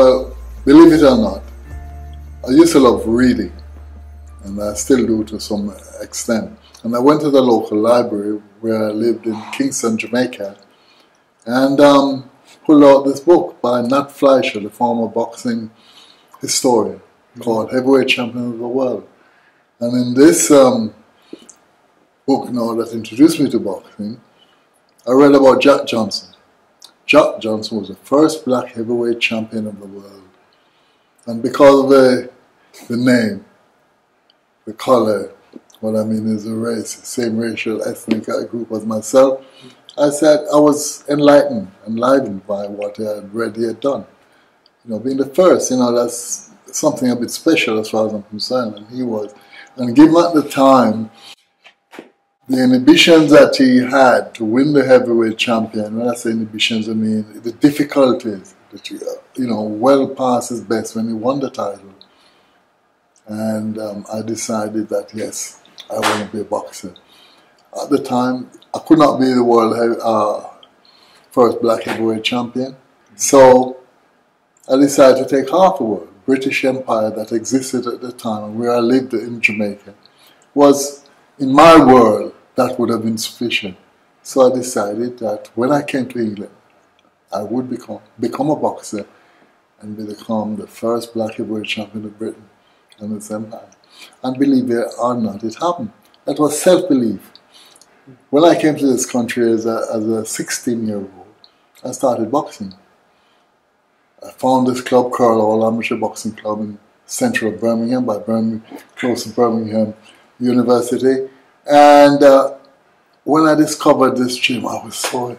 Well, believe it or not, I used to love reading, and I still do to some extent. And I went to the local library where I lived in Kingston, Jamaica, and um, pulled out this book by Nat Fleischer, the former boxing historian, called Heavyweight Champion of the World. And in this um, book now that introduced me to boxing, I read about Jack Johnson. Jack Johnson was the first black heavyweight champion of the world. And because of the, the name, the color, what I mean is the race, same racial ethnic group as myself, I said I was enlightened, enlightened by what I had read he had done. You know, being the first, you know, that's something a bit special as far as I'm concerned, and he was. And given at the time, the inhibitions that he had to win the heavyweight champion, when I say inhibitions, I mean the difficulties that he, you know, well past his best when he won the title. And um, I decided that yes, I want to be a boxer. At the time, I could not be the world uh, first black heavyweight champion, so I decided to take half the world. British Empire that existed at the time, where I lived in Jamaica, was in my world that would have been sufficient. So I decided that when I came to England, I would become, become a boxer and become the first black heavyweight champion of Britain and its empire. And believe it or not, it happened. That was self-belief. When I came to this country as a, as a 16-year-old, I started boxing. I found this club, Carlisle Amateur Boxing Club in central Birmingham, by Birmingham, close to Birmingham University. And uh, when I discovered this gym, I was so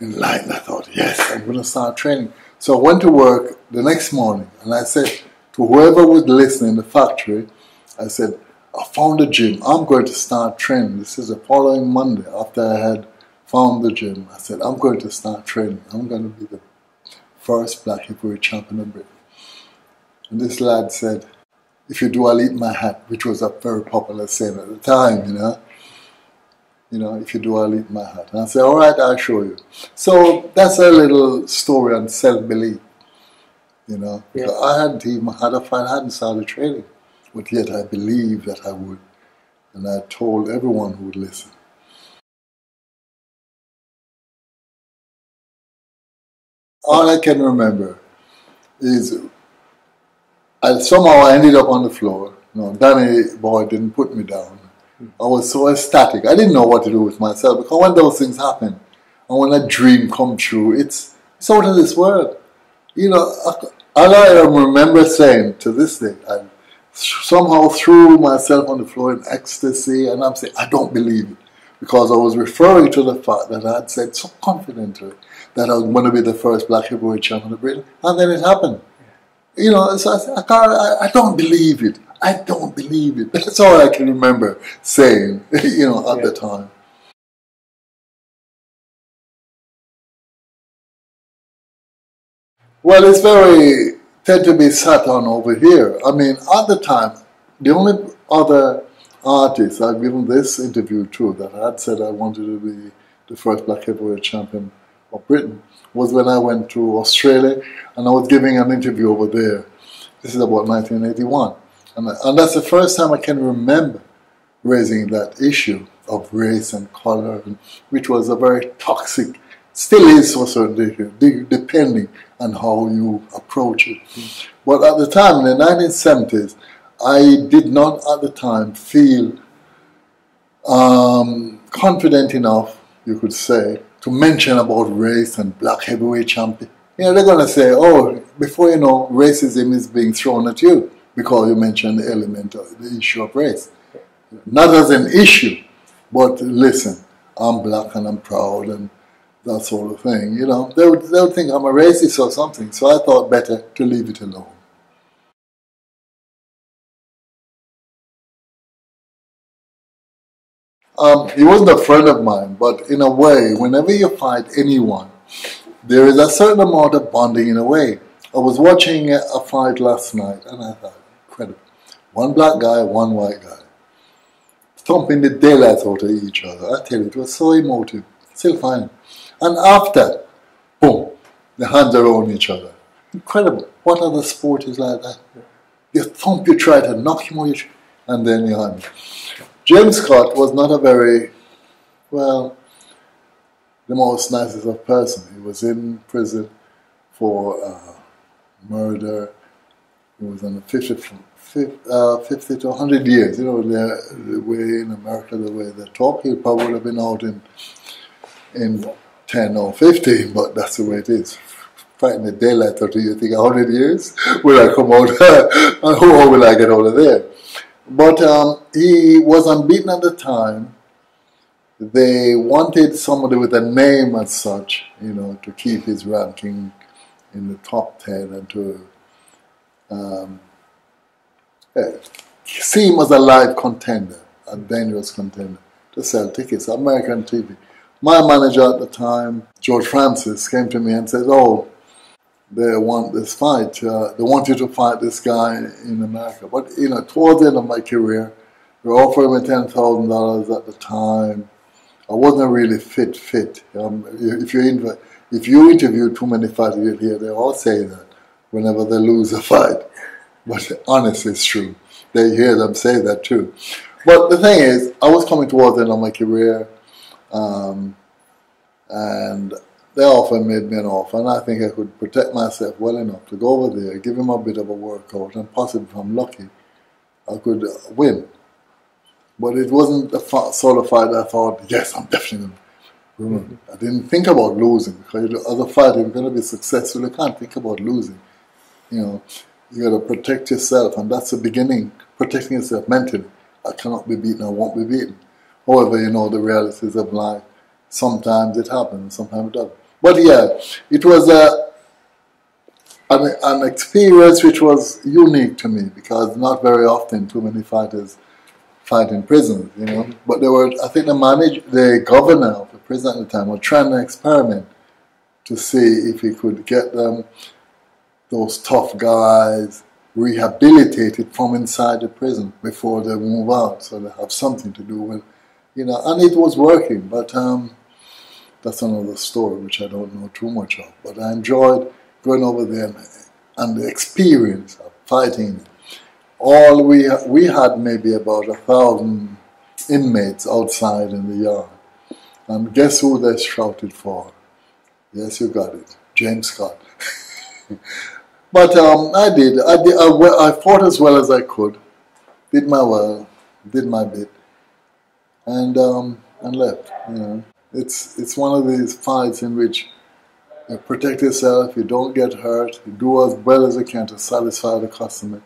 enlightened. I thought, yes, I'm going to start training. So I went to work the next morning and I said to whoever was listening in the factory, I said, I found a gym. I'm going to start training. This is the following Monday after I had found the gym. I said, I'm going to start training. I'm going to be the first black heavyweight champion of Britain. And this lad said, if you do, I'll eat my hat, which was a very popular saying at the time, you know. You know, if you do, I'll eat my hat. And I said, all right, I'll show you. So that's a little story on self-belief, you know. Yeah. I hadn't even had a fight, I hadn't started training, but yet I believed that I would. And I told everyone who would listen. All I can remember is I, somehow I ended up on the floor. Danny boy didn't put me down. I was so ecstatic. I didn't know what to do with myself because when those things happen, and when a dream come true, it's, it's out of this world. You know, all I remember saying to this day, I somehow threw myself on the floor in ecstasy, and I'm saying, I don't believe it. Because I was referring to the fact that I had said so confidently that I was going to be the first black heavyweight champion of Britain, and then it happened. You know, so I, I, can't, I, I don't believe it. I don't believe it. That's all I can remember saying, you know, at yeah. the time. Well, it's very tend to be sat on over here. I mean, at the time, the only other artist I've given this interview to that had said I wanted to be the first black heavyweight champion of Britain was when I went to Australia and I was giving an interview over there. This is about 1981. And, and that's the first time I can remember raising that issue of race and color, which was a very toxic, still is a certain depending on how you approach it. But at the time, in the 1970s, I did not at the time feel um, confident enough, you could say, to mention about race and black heavyweight champion. You know, they're going to say, oh, before you know, racism is being thrown at you because you mentioned the element of the issue of race. Not as an issue, but listen, I'm black and I'm proud and that sort of thing. You know, they would, they would think I'm a racist or something. So I thought better to leave it alone. Um, he wasn't a friend of mine, but in a way, whenever you fight anyone, there is a certain amount of bonding in a way. I was watching a fight last night and I thought, incredible. One black guy, one white guy. Thumping the daylight out of each other. I tell you, it was so emotive. Still fine. And after, boom, the hands are on each other. incredible. What other sport is like that? You thump, you try to knock him out, and then you hang. James Scott was not a very, well, the most nicest of person. He was in prison for uh, murder. He was on the 50, 50, uh, 50 to 100 years. You know, the, way in America, the way they talk, he probably would have been out in, in 10 or 15, but that's the way it is. Fighting the daylight out of you think 100 years? Will I come out? How will I get out of there? But um, he was unbeaten at the time they wanted somebody with a name as such, you know, to keep his ranking in the top 10 and to um, yeah, see him as a live contender, a dangerous contender, to sell tickets. American TV. My manager at the time, George Francis, came to me and said, Oh, they want this fight. Uh, they want you to fight this guy in America. But, you know, towards the end of my career, they offered me $10,000 at the time I wasn't really fit, fit. Um, if you inv- if you interview too many fighters, you'll hear they all say that whenever they lose a fight. But honestly, it's true. They hear them say that too. But the thing is, I was coming towards the end of my career, um, and they often made me an offer, and I think I could protect myself well enough to go over there, give him a bit of a workout, and possibly, if I'm lucky, I could uh, win. But it wasn't the sort of fight I thought, yes, I'm definitely going to win. Mm-hmm. I didn't think about losing because as a fighter, you're going to be successful. You can't think about losing. You know, you got to protect yourself, and that's the beginning. Protecting yourself mentally. I cannot be beaten. I won't be beaten. However, you know the realities of life. Sometimes it happens. Sometimes it doesn't. But yeah, it was a an, an experience which was unique to me because not very often too many fighters fight in prisons, you know. But they were, I think the manager, the governor of the prison at the time was trying to experiment to see if he could get them, those tough guys, rehabilitated from inside the prison before they move out, so they have something to do with, you know. And it was working, but um, that's another story which I don't know too much of. But I enjoyed going over there and, and the experience of fighting all we we had maybe about a thousand inmates outside in the yard. And guess who they shouted for? Yes, you got it, James Scott. but um, I did. I did. I, I fought as well as I could. Did my well. Did my bit. And um, and left. You know, it's it's one of these fights in which you protect yourself. You don't get hurt. You do as well as you can to satisfy the customer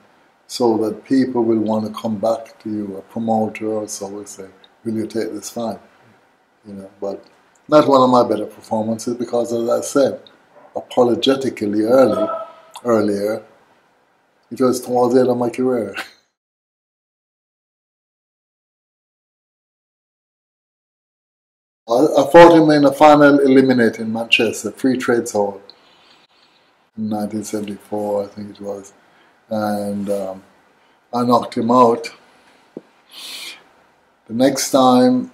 so that people will want to come back to you, a promoter or so will say, will you take this fight? You know, but not one of my better performances because as I said, apologetically early, earlier, it was towards the end of my career. I, I fought him in a final eliminate in Manchester, Free Trade Hall, in 1974, I think it was and um, I knocked him out. The next time,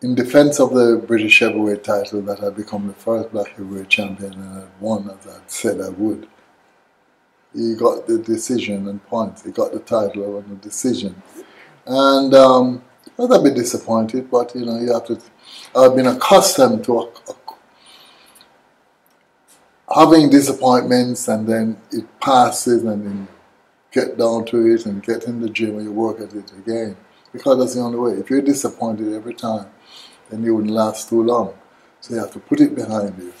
in defense of the British heavyweight title that had become the first black heavyweight champion and had won as I said I would, he got the decision and points. He got the title on the decision. And um, I was a bit disappointed, but you know, you have to. I've been accustomed to a, a having disappointments and then it passes and then get down to it and get in the gym and you work at it again. Because that's the only way. If you're disappointed every time, then you wouldn't last too long. So you have to put it behind you.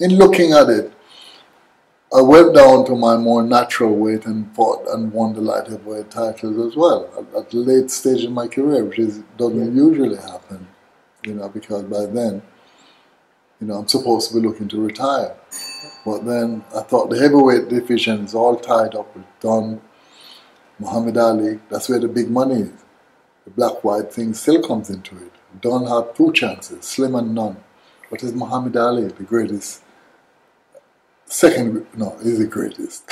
In looking at it, I went down to my more natural weight and fought and won the light heavyweight titles as well at, at the late stage in my career, which is, doesn't usually happen, you know, because by then you know, I'm supposed to be looking to retire. But then I thought the heavyweight division is all tied up with Don, Muhammad Ali. That's where the big money is. The black-white thing still comes into it. Don had two chances, Slim and none. But is Muhammad Ali the greatest? Second, no, he's the greatest.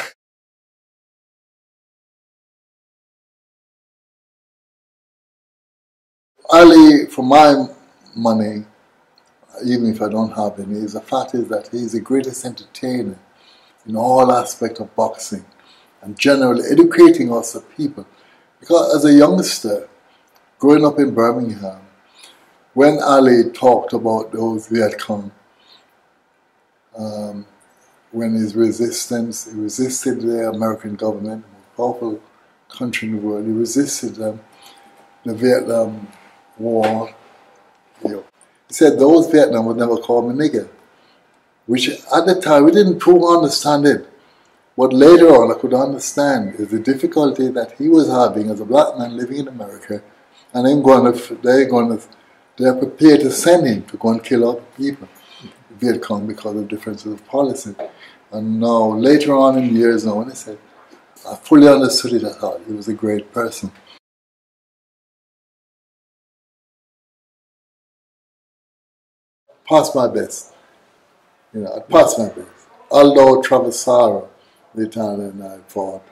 Ali, for my money, even if I don't have any, is the fact is that he is the greatest entertainer in all aspects of boxing and generally educating us the people. Because as a youngster, growing up in Birmingham, when Ali talked about those Viet Cong, um, when his resistance, he resisted the American government, the powerful country in the world, he resisted them, the Vietnam War. You know. He said those Vietnam would never call me nigger, which at the time we didn't fully understand it. What later on I could understand is the difficulty that he was having as a black man living in America, and then going to, they're going to, they're prepared to send him to go and kill other people, Viet Cong, because of differences of policy. And now, later on in years now, when I said, I fully understood it, I thought he was a great person. Past my best. You know, I passed my best. Although Traversaro, the Italian I fought,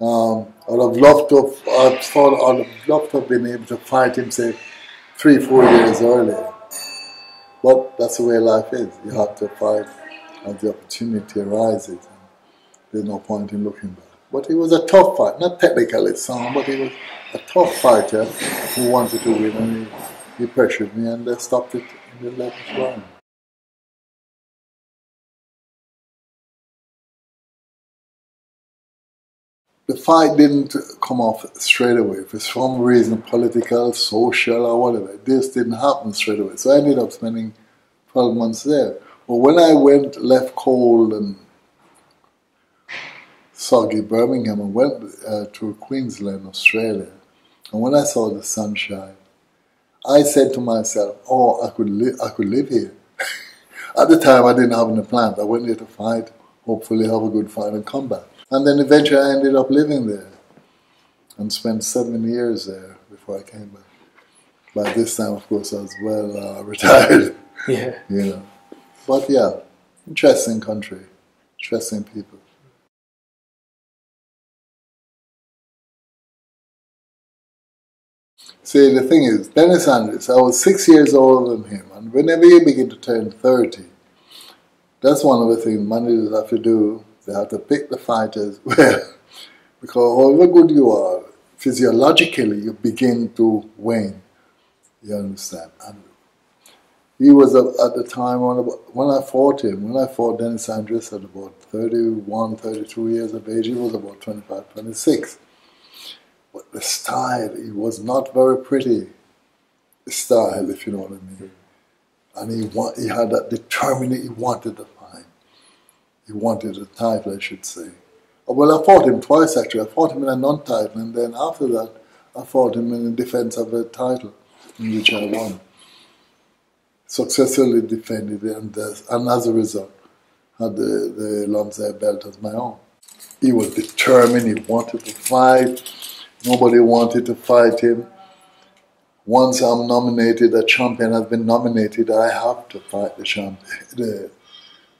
um, I'd have loved to I thought I'd have loved to have been able to fight him, say, three, four years earlier. But that's the way life is. You have to fight as the opportunity arises. There's no point in looking back. But he was a tough fight, not technically sound, but he was a tough fighter who wanted to win, and he, he pressured me, and they stopped it in the 11th round. the fight didn't come off straight away. For some reason, political, social, or whatever, this didn't happen straight away. So I ended up spending 12 months there. But when I went, left cold and soggy Birmingham and went uh, to Queensland, Australia, and when I saw the sunshine, I said to myself, "Oh, I could live. I could live here." At the time, I didn't have any plans. I went there to fight, hopefully have a good fight and come back. And then eventually, I ended up living there and spent seven years there before I came back. By this time, of course, I was well uh, retired. Yeah. You know. But yeah, interesting country, interesting people. See, the thing is, Dennis Andries, I was six years older than him, and whenever you begin to turn 30, that's one of the things managers have to do. They have to pick the fighters well, because however good you are, physiologically, you begin to wane. You understand? And he was at the time when, I fought him, when I fought Dennis Andries at about 31, 32 years of age, he was about 25, 26. But the style, he was not very pretty The style, if you know what I mean. And he, want, he had that determination, he wanted the fight. He wanted the title, I should say. Well, I fought him twice actually. I fought him in a non-title, and then after that, I fought him in the defense of a title, in which I won. Successfully defended it, and, uh, and as a result, had the, the Lonsdale belt as my own. He was determined, he wanted to fight, Nobody wanted to fight him. Once I'm nominated, a champion has been nominated, I have to fight the champion, the,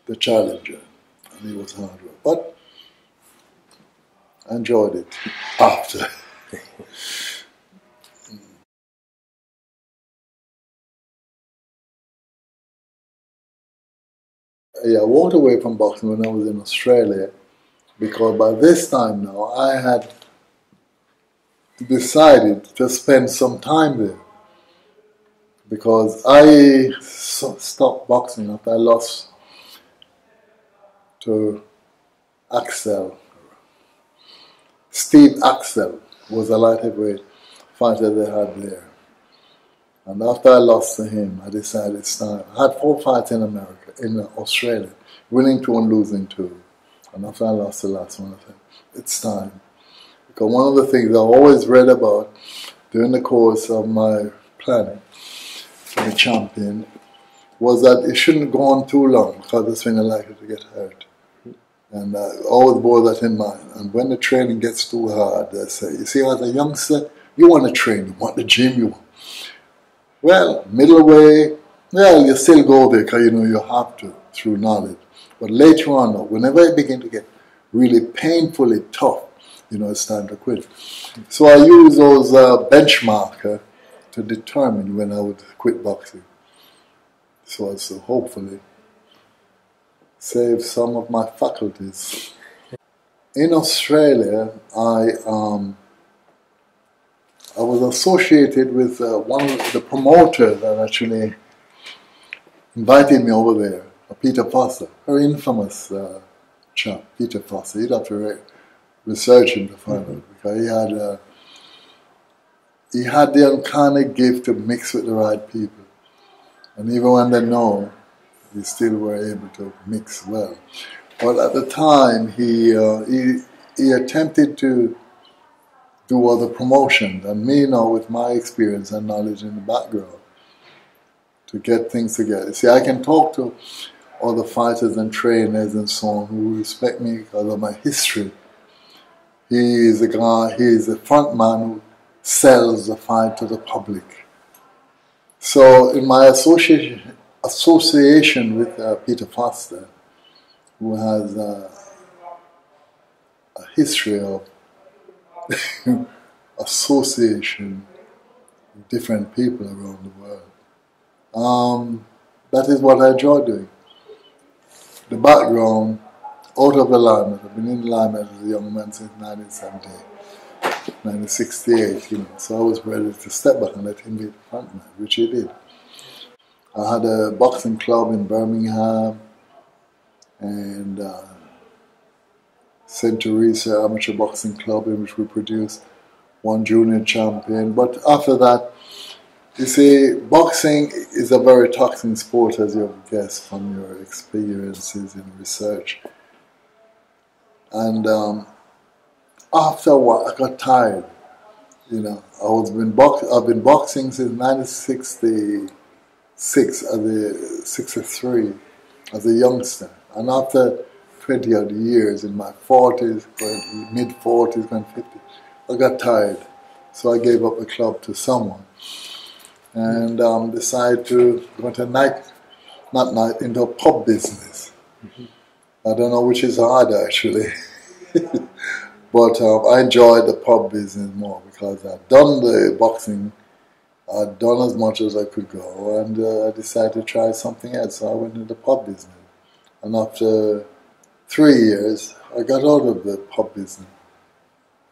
the challenger. And it was hard work. But I enjoyed it after. yeah, I walked away from boxing when I was in Australia because by this time now I had decided to spend some time there because I stopped boxing after I lost to Aczel. Steve Aczel was a light fighter they had there. And after I lost to him, I decided it's time. I had four fights in America, in Australia, winning two and losing two. And after I lost the last one, I said, it's time. Because one of the things I've always read about during the course of my planning for the champion was that it shouldn't go on too long because the swinger likely to get hurt. And uh, I always bore that in mind. And when the training gets too hard, they say, you see, as a youngster, you want to train, you want the gym, you want. Well, middle way, well, you still go there because you know you have to through knowledge. But later on, whenever I begin to get really painfully tough, you know, it's time to quit. So I use those uh, benchmarker to determine when I would quit boxing. So as to hopefully save some of my faculties. In Australia, I um, I was associated with uh, one of the promoters that actually invited me over there, Peter Foster, very infamous uh, chap, Peter Foster. You'd have to research him to find out because he had uh, he had the uncanny gift to mix with the right people, and even when they know, he still were able to mix well. But at the time, he uh, he he attempted to do other promotions, and me now with my experience and knowledge in the background to get things together. See, I can talk to other fighters and trainers and so on who respect me because of my history. He is a guy, he is a front man who sells the fight to the public. So in my association, association with uh, Peter Foster, who has uh, a history of association with different people around the world. Um, that is what I enjoy doing. The background, out of the. I've been in limelight as a young man since 1970, 1968, you know. So I was ready to step back and let him be the front which he did. I had a boxing club in Birmingham and uh, St. Teresa Amateur Boxing Club in which we produced one junior champion. But after that, you see, boxing is a very toxic sport, as you've guessed from your experiences in research. And um, after a while, I got tired. You know, I was been box- I've been boxing since 1966, as a 63, as a youngster. And after 20 odd years, in my 40s, mid 40s, going 50, I got tired. So I gave up the club to someone and um, decided to go into night, not night, into a pub business. Mm-hmm. I don't know which is harder actually, but um, I enjoyed the pub business more because I'd done the boxing, I'd done as much as I could go, and uh, I decided to try something else. So I went into the pub business, and after three years, I got out of the pub business,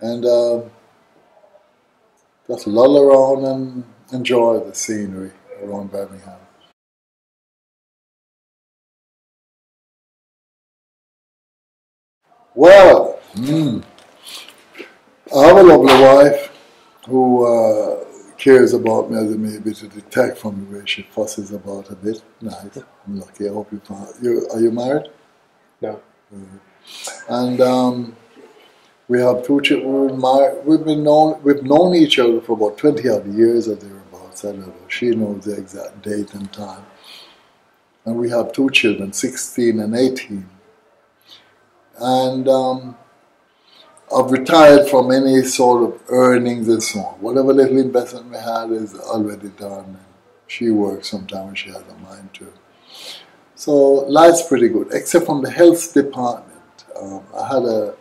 and uh, just lull around and enjoy the scenery around Birmingham. Well, mm, I have a lovely wife who uh, cares about me as maybe to detect from the way she fusses about a bit. Nice. I'm lucky. I hope you found. You, are you married? No. Mm. And um, we have two children. We've been known. We've known each other for about twenty odd years or thereabouts. I don't know. She knows the exact date and time. And we have two children, sixteen and eighteen. And um, I've retired from any sort of earnings and so on. Whatever little investment we had is already done. She works sometimes she has a mind to. So life's pretty good, except from the health department. Um, I had a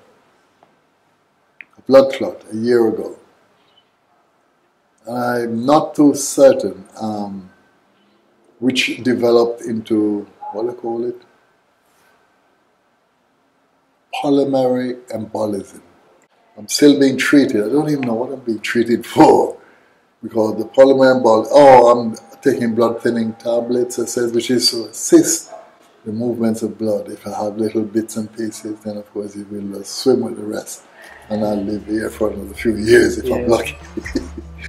blood clot a year ago. And I'm not too certain um, which developed into, what do you call it? Pulmonary embolism. I'm still being treated. I don't even know what I'm being treated for because the pulmonary embolism, oh, I'm taking blood thinning tablets, it says, which is to assist the movements of blood. If I have little bits and pieces, then of course it will uh, swim with the rest and I'll live here for another few years if yeah. I'm lucky.